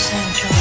Central.